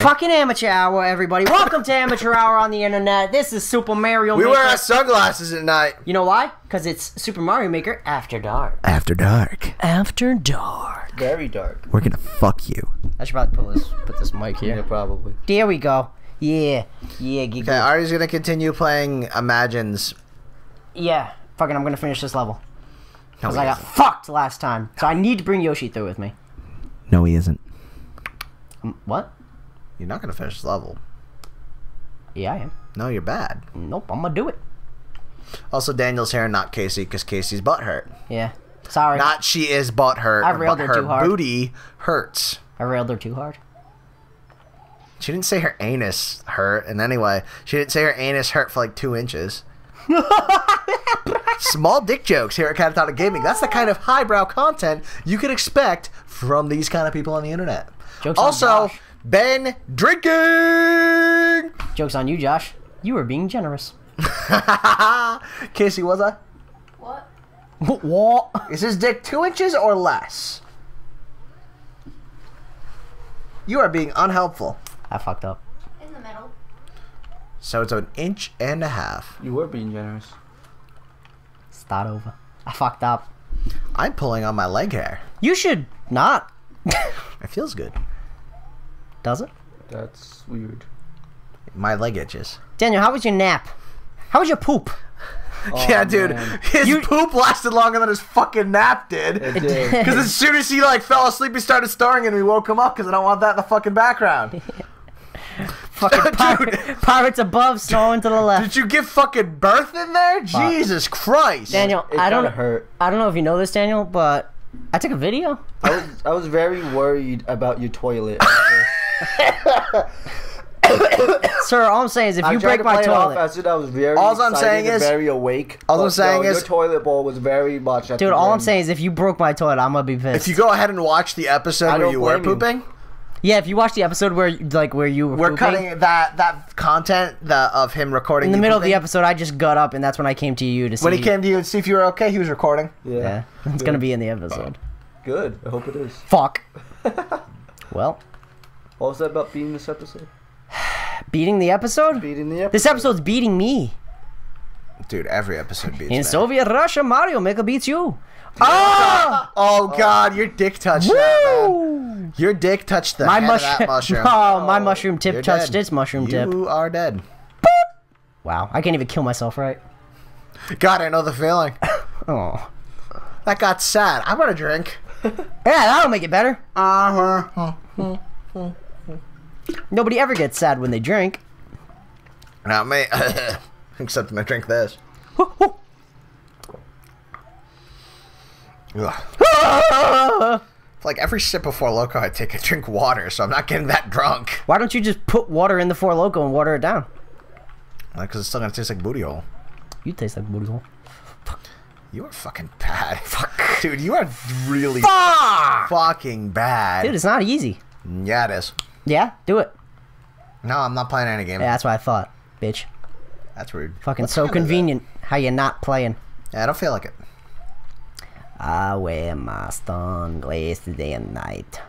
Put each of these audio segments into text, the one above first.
Fucking amateur hour, everybody. Welcome to amateur hour on the internet. This is Super Mario We Maker. wear our sunglasses at night. you know why? Because it's Super Mario Maker After Dark. After dark. After Dark. Very dark. We're gonna fuck you. I should probably put this put this mic here. Yeah, probably. There we go. Yeah. Yeah, gig- Okay, Artie's gonna continue playing Imagines. Yeah. Fucking, I'm gonna finish this level. Because he I got isn't. fucked last time. So I need to bring Yoshi through with me. No, he isn't. Um, what? You're not gonna finish this level. Yeah, I am. No, you're bad. Nope, I'm gonna do it. Also, Daniel's here, not Casey, because Casey's butt hurt. Yeah. Sorry. Not she is butt hurt. I railed her her too hard. booty hurts. I railed her too hard. She didn't say her anus hurt, and anyway, she didn't say her anus hurt for like two inches. Small dick jokes here at Catatonic Gaming. That's the kind of highbrow content you can expect from these kind of people on the internet. Jokes also, Josh. Ben drinking. Joke's on you, Josh. You were being generous. Casey, was I? What? what? Is his dick two inches or less? You are being unhelpful. I fucked up. In the middle. So it's an inch and a half. You were being generous. Start over. I fucked up. I'm pulling on my leg hair. You should not. It feels good. Does it? That's weird. My leg itches. Daniel, how was your nap? How was your poop? yeah, Oh, dude. man. His You- poop lasted longer than his fucking nap did. It did. Because as soon as he like fell asleep, he started snoring, and we woke him up because I don't want that in the fucking background. Fucking pirate, pirates above, snowing to the left. Did you give fucking birth in there? Jesus Christ! Daniel, It I don't hurt. I don't know if you know this, Daniel, but I took a video. I was I was very worried about your toilet. Sir, all I'm saying is if I you break to my play off. toilet, I said I was very Alls I'm saying is- very awake. Alls I'm saying no, is- your toilet bowl was very much. At dude, the all I'm saying is if you broke my toilet, I'm gonna be pissed. If you go ahead and watch the episode I where you were blame you. pooping, yeah, if you watch the episode where you- like where you were we're pooping, cutting that that content the, of him recording in the you middle of the episode, I just got up and that's when I came to you to see. When he came to you and see if you were okay, he was recording. Yeah. yeah, it's gonna be in the episode. Good. I hope it is. Fuck. well, What was that about beating this episode? beating the episode. Beating the episode. This episode's beating me. Dude, every episode beats me. In me. Soviet Russia, Mario Maker beats you. Ah! Oh God, your dick touched that, man. Woo! Your dick touched the My head of mushroom. that mushroom. Oh, my mushroom tip You're touched dead. its mushroom tip. You are dead. Wow, I can't even kill myself, right? God, I know the feeling. Oh. That got sad. I want a drink. Yeah, that'll make it better. Uh-huh. Nobody ever gets sad when they drink. Not me. Except when I drink this. Like every sip of Four Loco I take, I drink water, so I'm not getting that drunk. Why don't you just put water in the Four Loco and water it down? Because it's still gonna taste like booty hole. You taste like booty hole. You are fucking bad. Fuck. Dude, you are really Fuck! fucking bad. Dude, it's not easy. yeah, it is. Yeah, do it. No, I'm not playing any game. Yeah, that's what I thought, bitch. That's rude. Fucking What so it? convenient how you're not playing. Yeah, I don't feel like it. I wear my sunglasses day and night.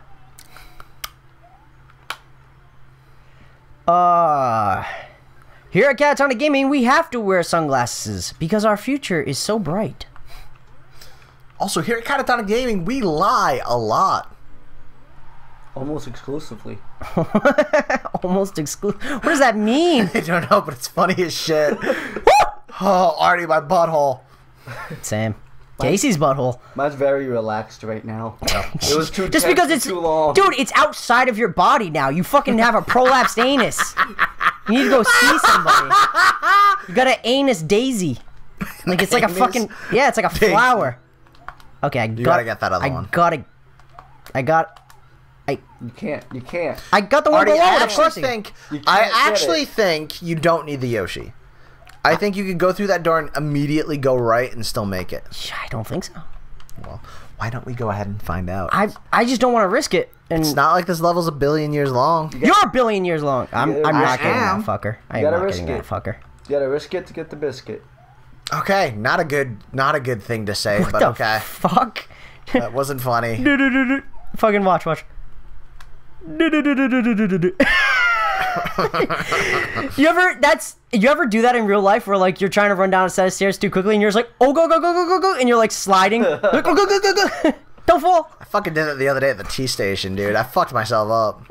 Uh, here at Catatonic Gaming, we have to wear sunglasses because our future is so bright. Also, here at Catatonic Gaming, we lie a lot. Almost exclusively. Almost exclusive. What does that mean? I don't know, but it's funny as shit. oh, Artie, my butthole. Sam. Casey's butthole. Mine's very relaxed right now. It was too Just because it's too long. dude, it's outside of your body now. You fucking have a prolapsed anus. You need to go see somebody. You got an anus daisy. Like it's like a fucking yeah, it's like a flower. Okay, I got, gotta get that other I one. gotta. I got. You can't. You can't. I got the one Artie, below. I actually crossing. think You I actually think you don't need the Yoshi. I think you could go through that door and immediately go right and still make it. I don't think so. Well, why don't we go ahead and find out? I I just don't want to risk it. And it's not like this level's a billion years long. you're a billion years long. I'm I'm not getting am. that fucker. I am gotta not risk getting that it. fucker. You gotta risk it to get the biscuit. Okay, not a good, not a good thing to say, What but the okay, fuck? that wasn't funny. Fucking watch, watch. You ever that's you ever do that in real life where like you're trying to run down a set of stairs too quickly and you're just like oh go go go go go go and you're like sliding like, oh, go go go go go don't fall I fucking did it the other day at the T station, dude. I fucked myself up.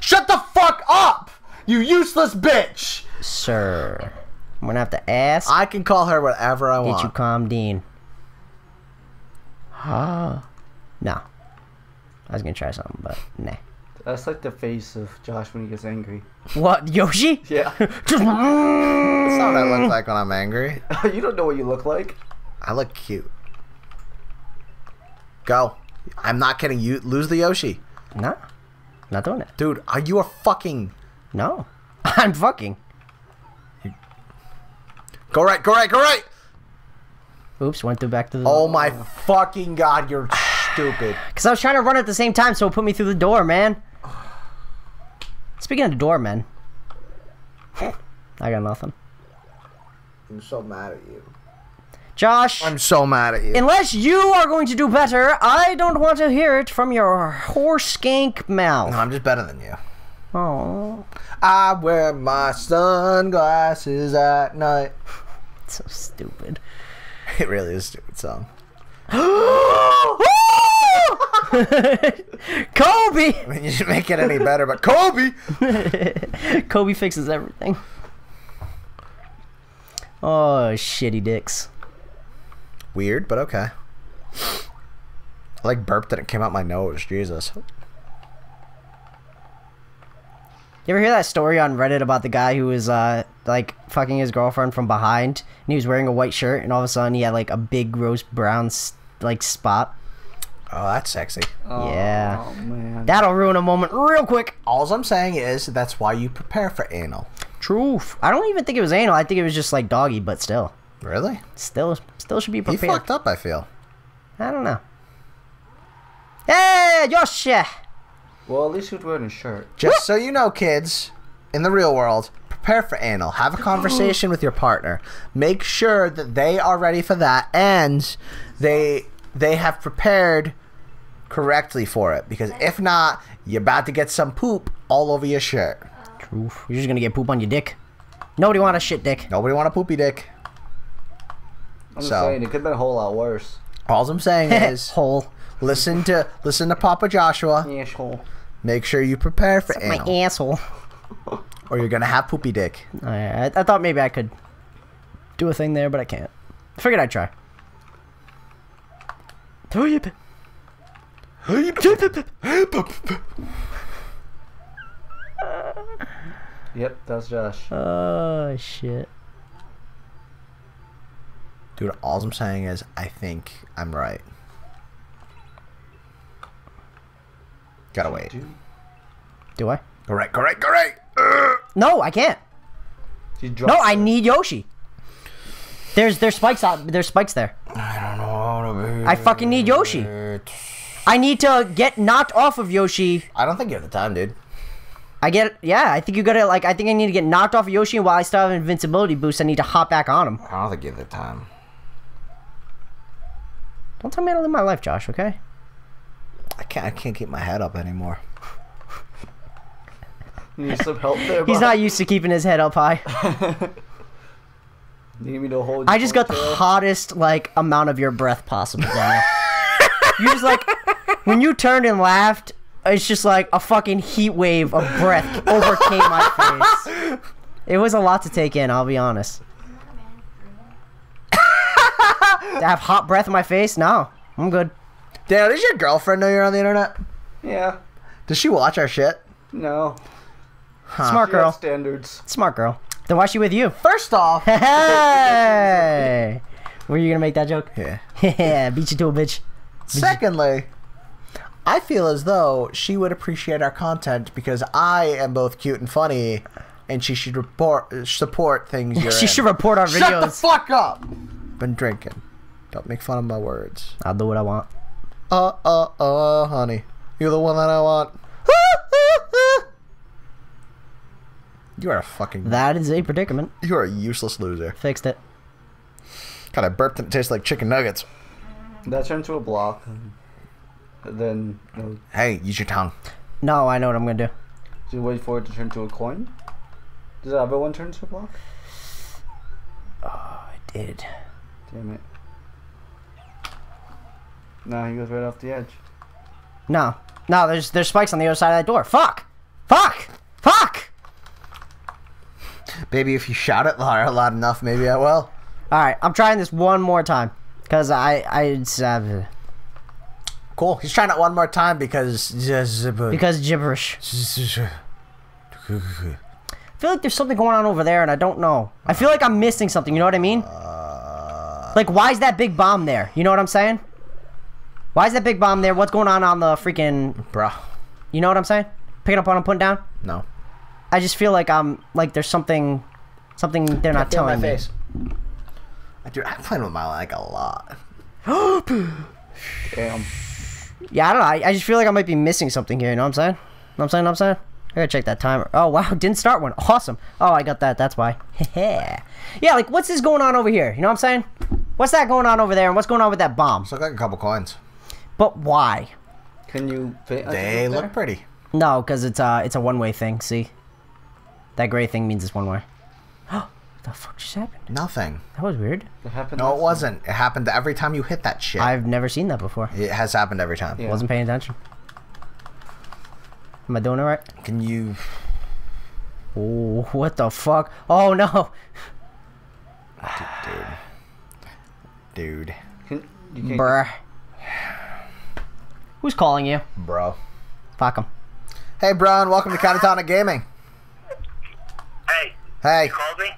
Shut the fuck up! You useless bitch! sir I'm gonna have to ask I can call her whatever I want. get you calm Dean huh no I was gonna try something but nah That's like the face of Josh when he gets angry. what Yoshi Yeah. just That's not what I look like when I'm angry. you don't know what you look like. I look cute. Go. I'm not kidding. You lose the Yoshi. no not doing it Dude, are you a fucking. no I'm fucking Go right, go right, go right! oops went through back to the Oh my fucking god, you're stupid. Because I was trying to run at the same time, so it put me through the door, man. Speaking of the door, man. I got nothing. I'm so mad at you. Josh, I'm so mad at you. unless you are going to do better, I don't want to hear it from your horse skank mouth. I'm just better than you. Oh, I wear my sunglasses at night. It's so stupid. It really is a stupid song. Kobe! I mean, you didn't make it any better, but Kobe! Kobe fixes everything. Oh, shitty dicks. Weird, but okay. I like burped and it came out my nose. Jesus. You ever hear that story on Reddit about the guy who was uh like fucking his girlfriend from behind and he was wearing a white shirt and all of a sudden he had like a big gross brown like spot? Oh, that's sexy. Yeah. Oh man. That'll ruin a moment real quick. All I'm saying is that's why you prepare for anal. Truth. I don't even think it was anal. I think it was just like doggy, but still, Really? still, still should be prepared. He fucked up, I feel. I don't know. Hey, Josh. well, at least he was wearing a shirt. Just so you know, kids, in the real world, prepare for anal. Have a conversation with your partner. Make sure that they are ready for that and they they have prepared correctly for it. Because if not, you're about to get some poop all over your shirt. Truth. You're just gonna get poop on your dick. Nobody want a shit dick. Nobody want a poopy dick. I'm So- saying it could have been a whole lot worse. All I'm saying is whole. listen to listen to Papa Joshua. Asshole. Make sure you prepare for My anal, asshole. or you're gonna have poopy dick. I, I, I thought maybe I could do a thing there, but I can't. I figured I'd try. Oh, yep. Yep, that's Josh. Oh shit. Dude, all I'm saying is I think I'm right. Gotta wait. Do I? Correct, correct, correct! right, go right. Ugh. No, I can't. No, I need Yoshi. There's there's spikes out. There's spikes there. I don't know how to be. I fucking need Yoshi. I need to get knocked off of Yoshi. I don't think you have the time, dude. I get yeah. I think you gotta like. I think I need to get knocked off of Yoshi, and while I still have invincibility boost, I need to hop back on him. I don't think you have the time. Don't tell me how to live my life, Josh. Okay? I can't. I can't keep my head up anymore. Need some help there. He's bud? not used to keeping his head up high. Need me to hold. I just got the hottest like amount of your breath possible, Daniel. you just like when you turned and laughed, it's just like a fucking heat wave of breath overcame my face. It was a lot to take in, I'll be honest. to have hot breath in my face? No. I'm good. Dale, does your girlfriend know you're on the internet? Yeah. Does she watch our shit? No. Smart She got girl. standards. Smart girl. Then why she with you? First off, Hey! Were you gonna make that joke? yeah. Yeah, beat you to a bitch. Secondly, I feel as though she would appreciate our content because I am both cute and funny, and she should report support things you're She in. should report our videos. Shut the fuck up. Been drinking. Don't make fun of my words. I'll do what I want. Uh uh uh, honey, you're the one that I want. You are a fucking. That is a predicament. You are a useless loser. Fixed it. Kind of burped and it tastes like chicken nuggets. That turned to a block. Then. You Hey, use your tongue. No, I know what I'm gonna do. Do you wait for it to turn to a coin? Does the other one turn to a block? Oh, I did. Damn it. Nah, he goes right off the edge. No. No, there's there's spikes on the other side of that door. Fuck! Fuck! Fuck! Baby, if you shout it loud, loud enough, maybe I will. Alright, I'm trying this one more time. Because I, I, it's, uh, Cool. He's trying it one more time because. because gibberish. I feel like there's something going on over there and I don't know. I feel like I'm missing something, you know what I mean? Like, why is that big bomb there? You know what I'm saying? Why is that big bomb there? What's going on on the freaking... Bruh. You know what I'm saying? Picking up what I'm putting down? No. I just feel like I'm... Like, there's something... Something they're not Feel my telling me. face. do. I'm playing with my like a lot. Damn. Yeah, I don't know. I, I just feel like I might be missing something here. You know what I'm saying? Know what I'm saying? Know what I'm saying? I gotta check that timer. Oh, wow. Didn't start one. Awesome. Oh, I got that. That's why. yeah, Yeah, like, what's this going on over here? You know what I'm saying? What's that going on over there? And what's going on with that bomb? So look like a couple coins. But why? Can you fit? They look pretty. No, because it's, uh, it's a one-way thing. See? That gray thing means it's one way. what the fuck just happened? Nothing. That was weird. It happened. No, it wasn't. It happened every time you hit that shit. I've never seen that before. It has happened every time. Yeah. Wasn't paying attention. Am I doing it right? Can you? Oh, what the fuck? Oh, no. Dude. Dude. Can, you can't. Bruh. Who's calling you? Bro. Fuck him. Hey, bro, and welcome to Catatonic Gaming. Hey, Hey, you called me?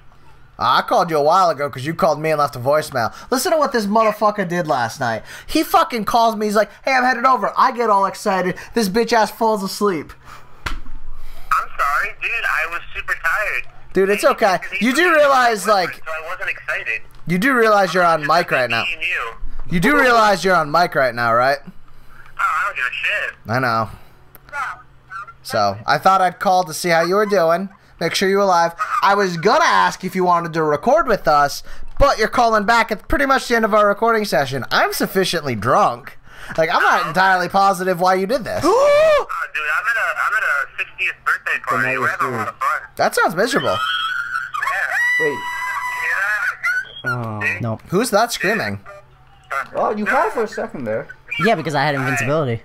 I called you a while ago because you called me and left a voicemail. Listen to what this motherfucker did last night. He fucking calls me. He's like, "Hey, I'm headed over." I get all excited. This bitch ass falls asleep. I'm sorry, dude. I was super tired. Dude, it's okay. You do realize, like, So I wasn't excited. you do realize you're on mic right now. You. You do realize you're on mic right now, right? Oh, I don't give a shit. I know. So I thought I'd call to see how you were doing. Make sure you're alive. I was gonna ask if you wanted to record with us, but you're calling back at pretty much the end of our recording session. I'm sufficiently drunk. Like I'm not entirely positive why you did this. Oh, dude, I'm at a I'm at a 60th birthday party. We're having a lot of fun. that sounds miserable. Yeah. Wait. You hear that? Oh. No. Who's that screaming? Oh, you had it for a second there. Yeah, because I had invincibility.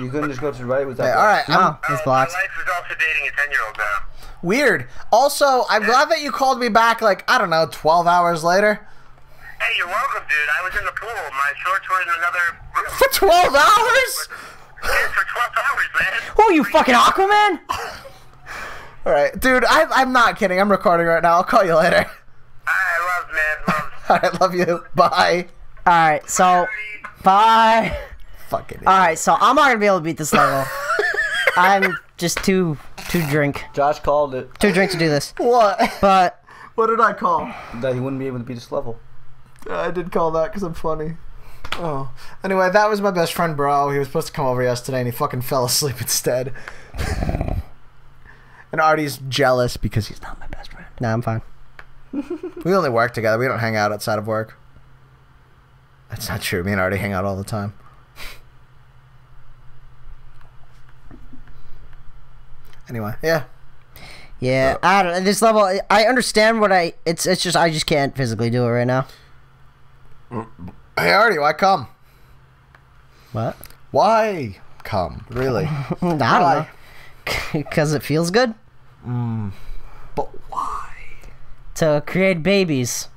You couldn't just go to the right with that. Hey, all right. I'm No, it's Oh, blocks. My life is also dating a 10 year old now. Weird. Also, I'm glad that you called me back. Like I don't know, 12 hours later. Hey, you're welcome, dude. I was in the pool. My shorts were in another room. For 12 hours? Yeah, for 12 hours, man. Who you fucking Aquaman? All right, dude. I, I'm not kidding. I'm recording right now. I'll call you later. I love, man. Love. All right, love you. Bye. All right, so bye. Fucking. All right, so I'm not gonna be able to beat this level. I'm just too too drink Josh called it too drink to do this. What? But What did I call? that he wouldn't be able to beat this level. I did call that because I'm funny. Oh. Anyway, that was my best friend, bro. He was supposed to come over yesterday and he fucking fell asleep instead. and Artie's jealous because he's not my best friend. nah, I'm fine. We only work together. We don't hang out outside of work. That's not true. Me and Artie hang out all the time. Anyway, yeah. Yeah, I don't. This level, I understand what I. It's it's just I just can't physically do it right now. Hey, Artie, why come? What? Why come? Really? I don't know. Because it feels good Mm. but why? to create babies.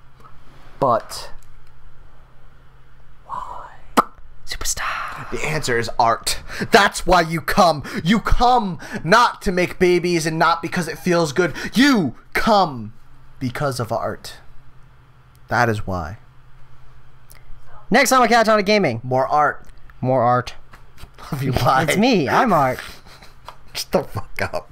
But The answer is art. That's why you come. You come not to make babies and not because it feels good. You come because of art. That is why. Next time on Catch on to Gaming, More art. more art. Love you. Bye. It's me. I'm art. Shut the fuck up.